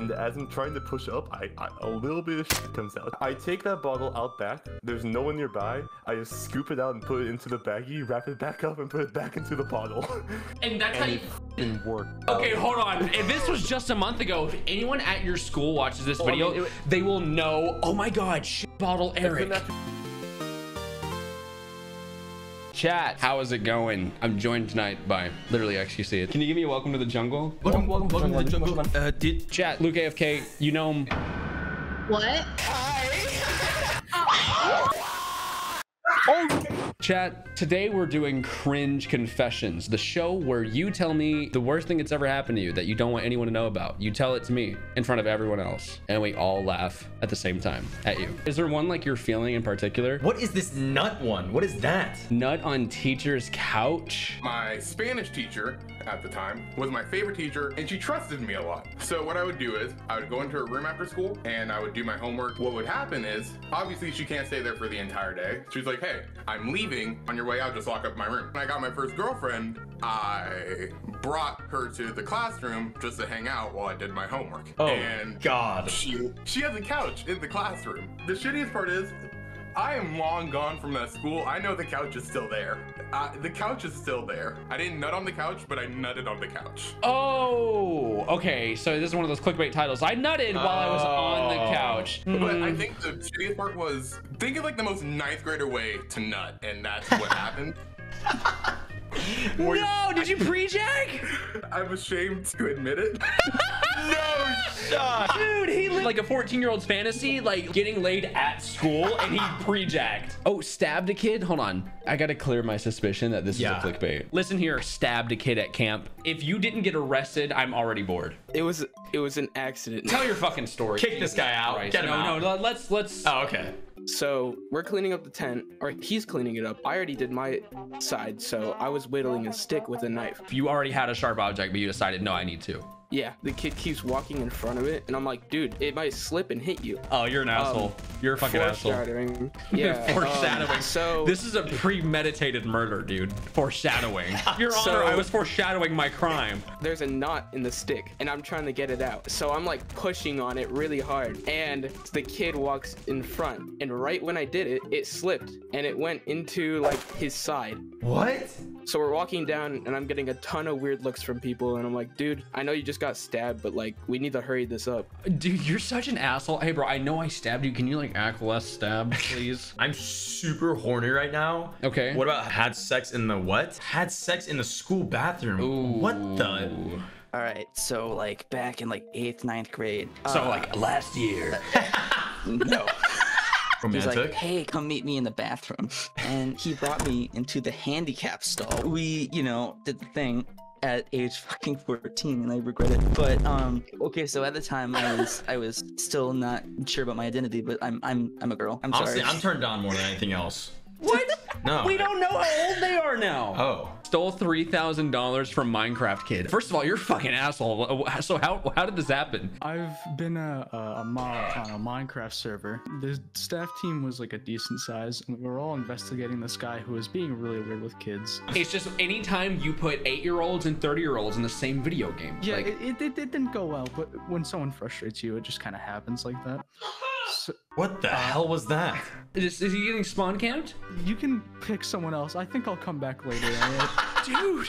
And as I'm trying to push up, I, I a little bit of shit comes out. I take that bottle out back. There's no one nearby. I just scoop it out and put it into the baggie, wrap it back up, and put it back into the bottle. And that's how and you. it f***ing worked. Okay, hold on. If this was just a month ago, if anyone at your school watches this Well, I video, mean, it- they will know. Oh my God, shit bottle Eric. Chat, how is it going? I'm joined tonight by literally XQC. Can you give me a welcome to the jungle? Welcome, welcome, welcome to the jungle. Uh, did Chat, Luke AFK, you know him. What? Chat, today we're doing Cringe Confessions, the show where you tell me the worst thing that's ever happened to you that you don't want anyone to know about. You tell it to me in front of everyone else, and we all laugh at the same time at you. Is there one like you're feeling in particular? what is this nut one? What is that? Nut on teacher's couch? My Spanish teacher at the time was my favorite teacher and she trusted me a lot. So what I would do is I would go into her room after school and I would do my homework. What would happen is obviously she can't stay there for the entire day. She's like, hey, I'm leaving. On your way out, just lock up my room. When I got my first girlfriend, I brought her to the classroom just to hang out while I did my homework. Oh, and God. she she has a couch in the classroom. The shittiest part is, I am long gone from that school. I know the couch is still there. Uh, the couch is still there. I didn't nut on the couch, but I nutted on the couch. Oh, okay. So this is one of those clickbait titles. I nutted while I was on the Oh. couch. But I Hmm. think the shittiest part was think of like the most ninth grader way to nut, and that's what happened. No, did you pre-jack? I'm ashamed to admit it. No shot. Dude, he lived like a 14 year old's fantasy, like getting laid at school and he pre-jacked. Oh, stabbed a kid? Hold on. I gotta clear my suspicion that this Yeah. is a clickbait. Listen here, stabbed a kid at camp. If you didn't get arrested, I'm already bored. It was it was an accident. Tell your fucking story. Kick this guy out. Christ. Get him no, out. No, let's let's. Oh, okay. So we're cleaning up the tent, or he's cleaning it up. I already did my side, so I was whittling a stick with a knife. You already had a sharp object, but you decided no, I need to. Yeah, the kid keeps walking in front of it, and I'm like, dude, it might slip and hit you. Oh, you're an asshole. you're a fucking asshole. Foreshadowing. Yeah. um, Foreshadowing. so This is a premeditated murder, dude. Foreshadowing. Your So- Honor, I was foreshadowing my crime. there's a knot in the stick, and I'm trying to get it out. So I'm like pushing on it really hard, and the kid walks in front. And right when I did it, it slipped, and it went into like his side. What? So we're walking down, and I'm getting a ton of weird looks from people, and I'm like, dude, I know you just got stabbed, but like, we need to hurry this up. Dude, you're such an asshole. Hey, bro, I know I stabbed you. Can you like act less stabbed, please? I'm super horny right now. Okay. What about had sex in the what? Had sex in the school bathroom. What the? All right, so like back in like eighth, ninth grade. So uh, like last year. no. He's like, Romantic. hey, come meet me in the bathroom. And he brought me into the handicap stall. We, you know, did the thing at age fucking 14 and I regret it. But um okay, so at the time I was I was still not sure about my identity, but I'm I'm I'm a girl. I'm Honestly, sorry. I'm turned on more than anything else. What? No. We don't know how old they are now. Oh. Stole three thousand dollars from Minecraft Kid. First of all, you're a fucking asshole. So how how did this happen? I've been a, a, a mod on a Minecraft server. The staff team was like a decent size, and we were all investigating this guy who was being really weird with kids. It's just anytime you put eight year olds and thirty year olds in the same video game. Yeah, like, it, it, it, it didn't go well, but when someone frustrates you, it just kind of happens like that. So, What the uh, hell was that? is, is he getting spawn camped? you can pick someone else. I think I'll come back later. alright? Dude.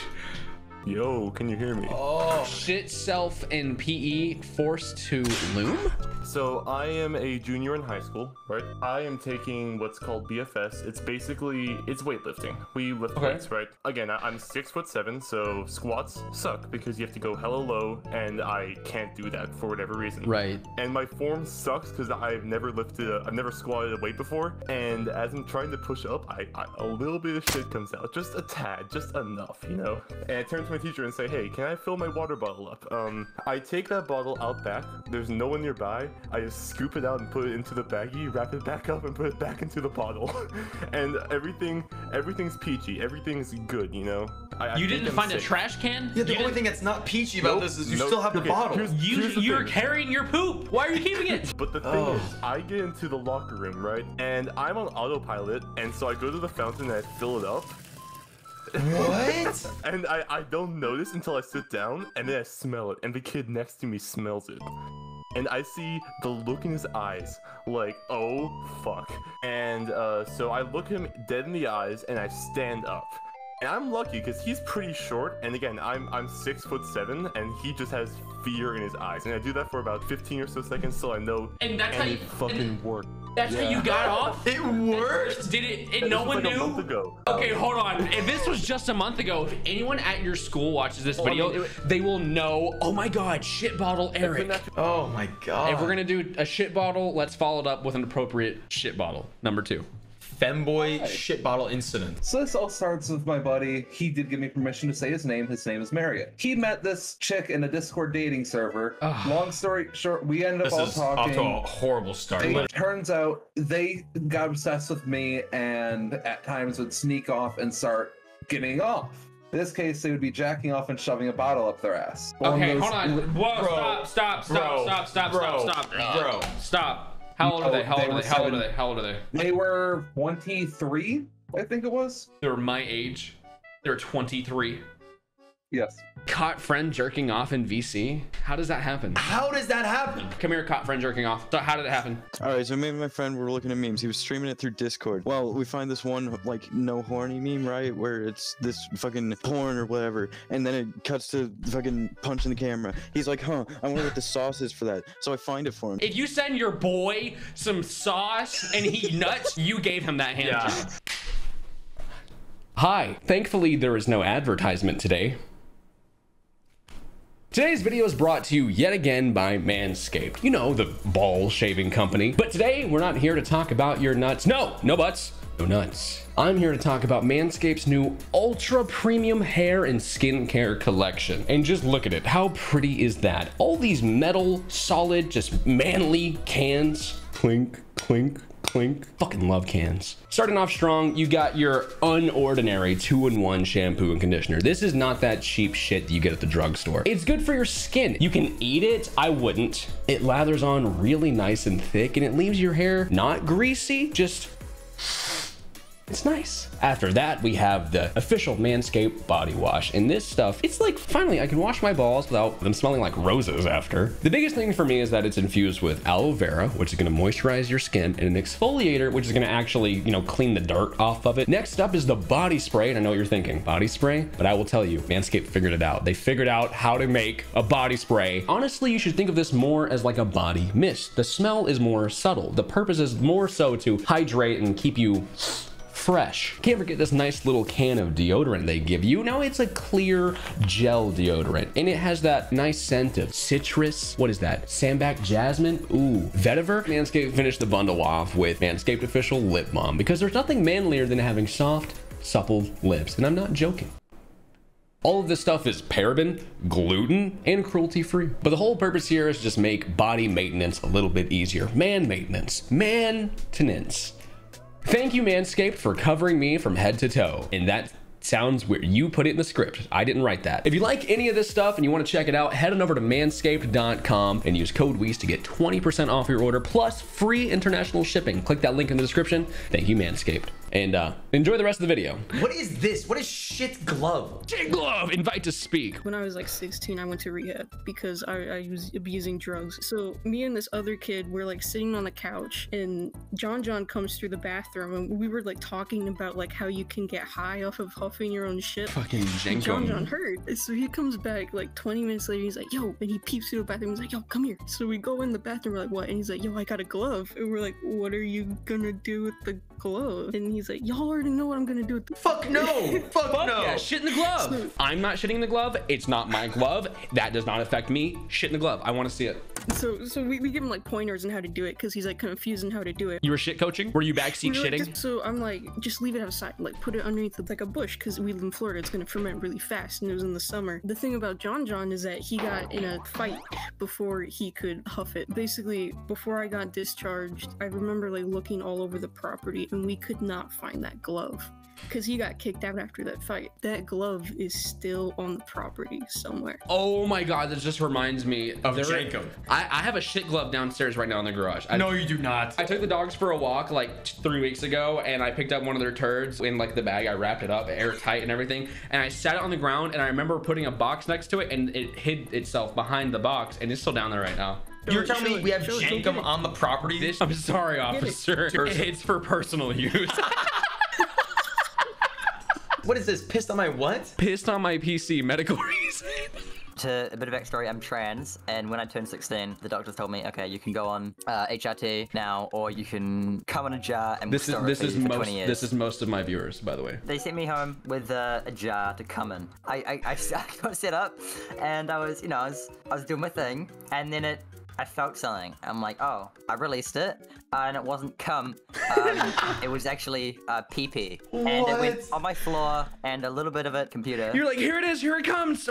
Yo, can you hear me? Oh. Shit self in PE forced to loom? So I am a junior in high school, right? I am taking what's called BFS. It's basically it's weightlifting. We lift Okay. weights, right? Again, I'm six foot seven, so squats suck because you have to go hella low, and I can't do that for whatever reason. Right. And my form sucks because I've never lifted, I've never squatted a weight before. And as I'm trying to push up, I, I a little bit of shit comes out, just a tad, just enough, you know. And I turn to my teacher and say, "Hey, can I fill my water bottle up?" Um, I take that bottle out back. There's no one nearby. I just scoop it out and put it into the baggie, wrap it back up, and put it back into the bottle. and everything, everything's peachy. Everything's good, you know. I, I You think didn't I'm find a trash can? Yeah, the You only didn't- thing that's not peachy about Nope, this is you nope. still have the Okay, bottle. here's- You, here's the you're thing. carrying your poop. Why are you keeping it? But the thing Oh. is, I get into the locker room, right? And I'm on autopilot, and so I go to the fountain and I fill it up. What? And I, I don't notice until I sit down, and then I smell it, and the kid next to me smells it. And I see the look in his eyes, like, oh fuck. And uh, so I look him dead in the eyes and I stand up. And I'm lucky because he's pretty short, and again, I'm I'm six foot seven, and he just has fear in his eyes. And I do that for about 15 or so seconds, so I know And that's how you- fucking worked. That's how you got off? It worked. Did it? And no one like a knew? month ago. Okay, hold on. If this was just a month ago, if anyone at your school watches this Well, I video, mean, it- they will know. Oh my God, shit bottle Eric. Oh my god. If we're gonna do a shit bottle, let's follow it up with an appropriate shit bottle. Number two. Femboy shit bottle incident. So this all starts with my buddy. He did give me permission to say his name. His name is Marriott. He met this chick in a Discord dating server. Ugh. Long story short, we ended This up all is off talking. to a horrible start. It turns out they got obsessed with me and at times would sneak off and start getting off. In this case, they would be jacking off and shoving a bottle up their ass. Okay, those- hold on. Whoa, Bro. stop, stop, stop, Bro. stop, stop, Bro. stop, stop, Bro. Stop. How old are oh, they? How old are they? How old are they? How old are they? They were 23, I think it was. They're my age. They're 23. Yes. Caught friend jerking off in VC. How does that happen? How does that happen? Come here, caught friend jerking off. So how did it happen? All right, so me and my friend were looking at memes. He was streaming it through Discord. Well, we find this one like no horny meme, right, where it's this fucking porn or whatever, and then it cuts to fucking punching the camera. He's like, "Huh, I wonder what the sauce is for that." So I find it for him. If you send your boy some sauce and he nuts, you gave him that hand Yeah. Hi. Thankfully, there is no advertisement today. Today's video is brought to you yet again by Manscaped. You know, the ball shaving company. But today, we're not here to talk about your nuts. No, no butts. No nuts. I'm here to talk about Manscaped's new ultra premium hair and skincare collection. And just look at it. How pretty is that? All these metal, solid, just manly cans. Clink, clink, clink. Fucking love cans. Starting off strong, you got your unordinary two-in-one shampoo and conditioner. This is not that cheap shit that you get at the drugstore. It's good for your skin. You can eat it. I wouldn't. It lathers on really nice and thick and it leaves your hair not greasy, just it's nice. After that, we have the official Manscaped body wash. And this stuff, it's like, finally, I can wash my balls without them smelling like roses after. The biggest thing for me is that it's infused with aloe vera, which is gonna moisturize your skin, and an exfoliator, which is gonna actually, you know, clean the dirt off of it. Next up is the body spray. And I know what you're thinking, body spray? But I will tell you, Manscaped figured it out. They figured out how to make a body spray. Honestly, you should think of this more as like a body mist. The smell is more subtle. The purpose is more so to hydrate and keep you fresh. Can't forget this nice little can of deodorant they give you. Now it's a clear gel deodorant and it has that nice scent of citrus. What is that? Sandback jasmine? Ooh. Vetiver? Manscaped finished the bundle off with Manscaped official lip balm because there's nothing manlier than having soft, supple lips. And I'm not joking. All of this stuff is paraben, gluten, and cruelty free. But the whole purpose here is just make body maintenance a little bit easier. Man maintenance. Man-tenance. Thank you, Manscaped, for covering me from head to toe. And that sounds weird. You put it in the script. I didn't write that. If you like any of this stuff and you want to check it out, head on over to manscaped.com and use code WEEST to get 20% off your order plus free international shipping. Click that link in the description. Thank you, Manscaped. And uh, enjoy the rest of the video. What is this? What is shit glove? J Glove, invite to speak. When I was like 16, I went to rehab because I, I was abusing drugs. So me and this other kid were like sitting on the couch, and John John comes through the bathroom, and we were like talking about like how you can get high off of huffing your own shit. Fucking And John John Jenko. heard. So he comes back like 20 minutes later. He's like, "Yo," and he peeps through the bathroom. He's like, "Yo, come here." So we go in the bathroom. We're like, "What?" And he's like, "Yo, I got a glove." And we're like, "What are you gonna do with the glove?" And he's like, "Y'all already know what I'm gonna do with the Fuck no. Fuck, Fuck no. yeah, shit in the glove. I'm not shitting in the glove. It's not my glove. That does not affect me. Shit in the glove. I want to see it. So so we, we give him like pointers on how to do it because he's like confused on how to do it. You were shit coaching? Were you backseat We were like, shitting? just- so I'm like, just leave it outside, like put it underneath like a bush, because we live in Florida. It's gonna ferment really fast, and it was in the summer. The thing about John John is that he got in a fight before he could huff it. Basically, before I got discharged, I remember like looking all over the property, and we could not find that glove. Because he got kicked out after that fight. That glove is still on the property somewhere. Oh my god, this just reminds me Of there- Jacob. I, I have a shit glove downstairs right now in the garage. I, No, you do not. I took the dogs for a walk like t- three weeks ago, and I picked up one of their turds in like the bag. I wrapped it up, airtight and everything, and I sat it on the ground. And I remember putting a box next to it, and it hid itself behind the box, and it's still down there right now. You're telling me we have show it, go Jankum on the property? This, I'm sorry, officer. It's for personal use. what is this? Pissed on my what? Pissed on my PC, medical reason. To a bit of backstory, I'm trans, and when I turned 16, the doctors told me, okay, you can go on uh, HRT now, or you can come in a jar and This is this for is for most 20 years. this is most of my viewers, by the way. They sent me home with uh, a jar to come in. I, I, I, I got set up, and I was, you know, I was, I was doing my thing, and then it, I felt something. I'm like, oh, I released it, and it wasn't cum. Um, it was actually uh, pee pee, and it went on my floor, and a little bit of it computer. You're like, here it is, here it comes.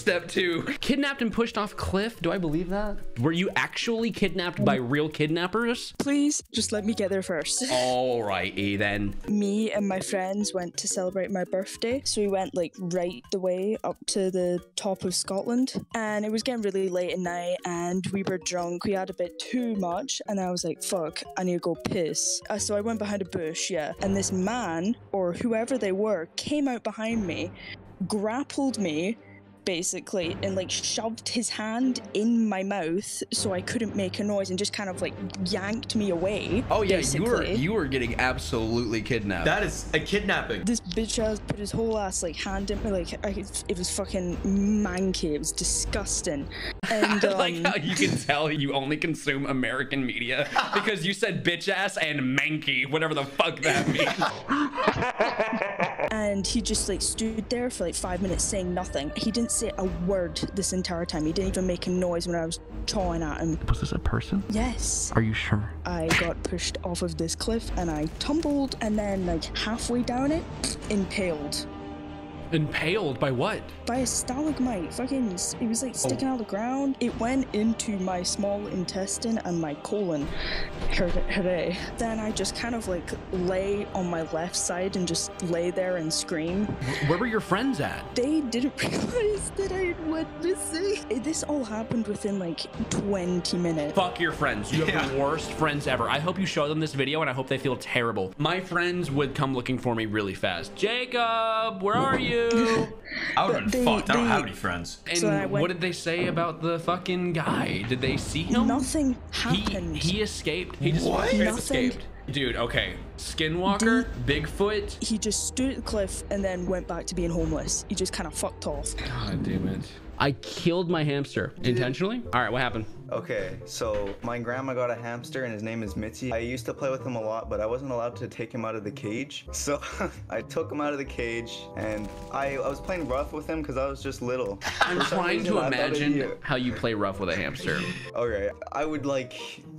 Step two. Kidnapped and pushed off cliff. Do I believe that? Were you actually kidnapped by real kidnappers? Please, just let me get there first. Alrighty then. Me and my friends went to celebrate my birthday, so we went like right the way up to the top of Scotland, and it was getting really late at night, and we were drunk. We had a bit too much, and I was like, "Fuck, I need to go piss." Uh, so I went behind a bush, yeah, and this man or whoever they were came out behind me, grappled me. Basically, and like shoved his hand in my mouth so I couldn't make a noise and just kind of like yanked me away. Oh yeah, you were you were getting absolutely kidnapped. That is a kidnapping. This bitch ass put his whole ass like hand in me, like I, it was fucking manky. It was disgusting. And um, like how you can tell you only consume American media because you said bitch ass and manky, whatever the fuck that means. and he just like stood there for like five minutes saying nothing. He didn't say a word this entire time. He didn't even make a noise when I was chawing at him. Was this a person? Yes. Are you sure? I got pushed off of this cliff and I tumbled and then like halfway down it, impaled Impaled by what? by a stalagmite. Fucking, it was like sticking oh. out of the ground. It went into my small intestine and my colon. Hooray. Then I just kind of like lay on my left side and just lay there and scream. Where were your friends at? They didn't realize that I had went missing. It- This all happened within like 20 minutes. Fuck your friends. You have the worst friends ever. I hope you show them this video and I hope they feel terrible. My friends would come looking for me really fast. Jacob, where are you? I would have been They- fucked. I don't have any friends. And So went- what did they say about the fucking guy? Did they see him? Nothing He happened. he escaped. He just What? straight up Nothing. escaped. Dude, okay. Skinwalker, Bigfoot. he just stood at the cliff and then went back to being homeless. He just kind of fucked off. God damn it. I killed my hamster intentionally. All right, what happened? Okay, so my grandma got a hamster and his name is Mitzi. I used to play with him a lot, but I wasn't allowed to take him out of the cage. So I took him out of the cage and I, I was playing rough with him because I was just little. I'm trying to I thought it'd imagine how you play rough with a hamster. Okay, I would like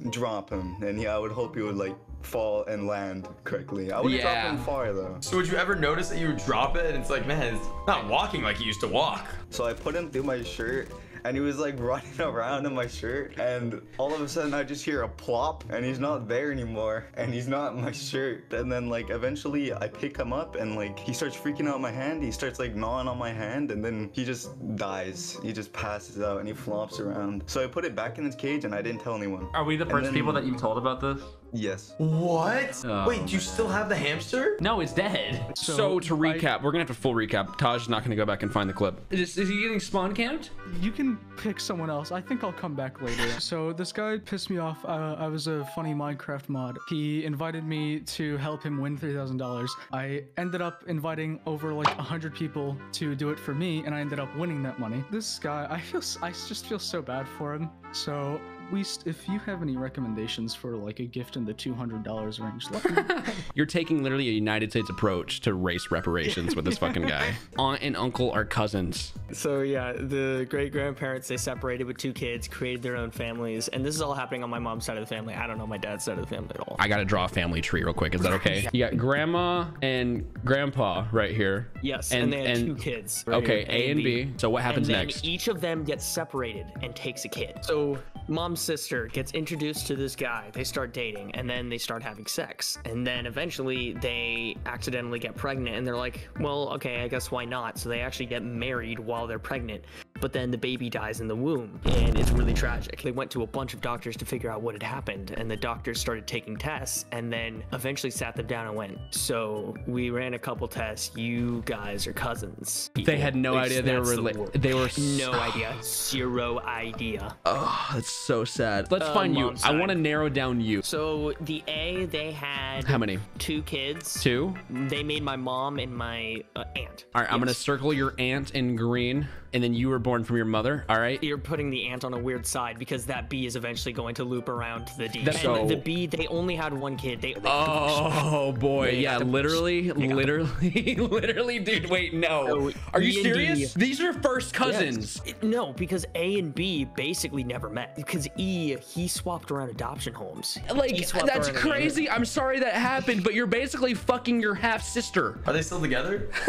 drop him and yeah, I would hope he would like fall and land correctly. I wouldn't Yeah. drop him far though. So would you ever notice that you would drop it and it's like, man, it's not walking like he used to walk. So I put him through my shirt and he was like running around in my shirt and all of a sudden I just hear a plop and he's not there anymore and he's not in my shirt and then like eventually I pick him up and like he starts freaking out my hand he starts like gnawing on my hand and then he just dies he just passes out and he flops around so I put it back in his cage and I didn't tell anyone Are we the first then- people that you've told about this? yes What? Oh, Wait, do you still have the hamster? No, it's dead. So, So, to recap, we're gonna have to full recap. Taj is not gonna go back and find the clip. Is, is he getting spawn camped? You can pick someone else. I think I'll come back later. So this guy pissed me off. Uh, I was a funny Minecraft mod. He invited me to help him win three thousand dollars. I ended up inviting over like a hundred people to do it for me, and I ended up winning that money. This guy, I feel, I just feel so bad for him. So we, if you have any recommendations for like a gift in the two hundred dollars range, let me You're taking literally a United States approach to race reparations with this fucking guy. Aunt and uncle are cousins. So yeah, the great grandparents they separated with two kids, created their own families, and this is all happening on my mom's side of the family. I don't know my dad's side of the family at all. I gotta draw a family tree real quick. Is that okay? You got grandma and grandpa right here. Yes, and, they had two kids. right Okay, here, A and B. So what happens and then next? Each of them gets separated and takes a kid. So mom's sister gets introduced to this guy. They start dating, and then they start having sex, and then eventually they accidentally get pregnant, and they're like, "Well, okay, I guess why not?" So they actually get married while they're pregnant. But then the baby dies in the womb, and it's really tragic. They went to a bunch of doctors to figure out what had happened, and the doctors started taking tests, and then eventually sat them down and went, "So we ran a couple tests. You guys are cousins." They had no Like, idea they were that's the they were no idea, zero idea. Oh, that's so sad. Let's Uh, find you. mom's I want to narrow down you. So the A, they had How many? two kids. Two. They made my mom and my uh, aunt. All right, I'm gonna circle your aunt in green, and then you were born from your mother. All right. You're putting the ant on a weird side because that B is eventually going to loop around the D. That's and so- the B, they only had one kid. They, they Oh boy, They yeah, literally, they got the- literally, literally, dude. Wait, no. So, Are you E and D- serious? These are first cousins. Yes. No, because A and B basically never met. Because E, he swapped around adoption homes. Like that's crazy. I'm sorry that happened, but you're basically fucking your half sister. Are they still together?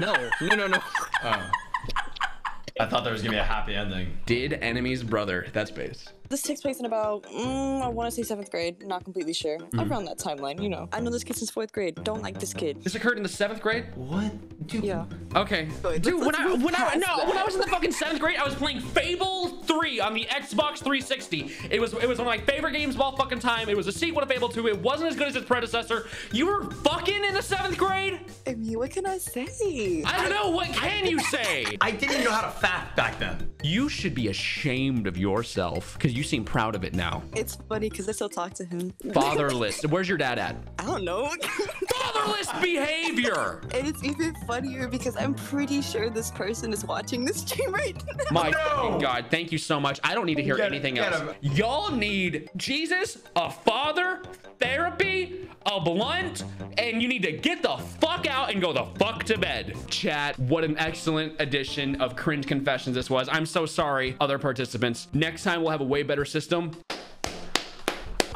No, no, no, no. Oh. I thought there was gonna be a happy ending. Did enemy's brother? That's base. This takes place in about, mm, I want to say seventh grade. Not completely sure. Mhm. Around that timeline, you know. I know this kid since fourth grade. Don't like this kid. This occurred in the seventh grade. What? Dude. Yeah. Okay. Good. Dude, when Let's I when I no that. when I was in the fucking seventh grade, I was playing Fable 3 on the Xbox 360. It was it was one of my favorite games of all fucking time. It was a sequel to Fable 2. It wasn't as good as its predecessor. You were fucking in the seventh grade? I mean, what can I say? I don't know. What can you say? I didn't know how to fat back then. You should be ashamed of yourself because you seem proud of it now. It's funny because I still talk to him. Fatherless. Where's your dad at? I don't know. Fatherless behavior. and it's even funnier because I'm pretty sure this person is watching this stream right now. My fucking God, thank you so much. I don't need to hear Get- anything get else. Y'all need Jesus, a father, therapy, a blunt, and you need to get the fuck out and go the fuck to bed. Chat, what an excellent edition of Cringe Confessions this was. I'm so sorry, other participants. Next time we'll have a way better system.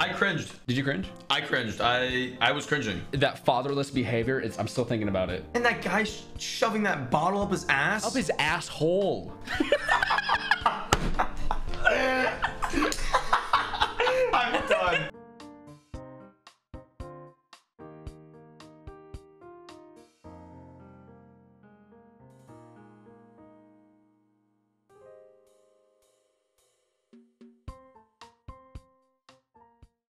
I cringed. Did you cringe? I cringed. I I was cringing. That fatherless behavior, it's, I'm still thinking about it. And that guy sh- shoving that bottle up his ass. Up his asshole.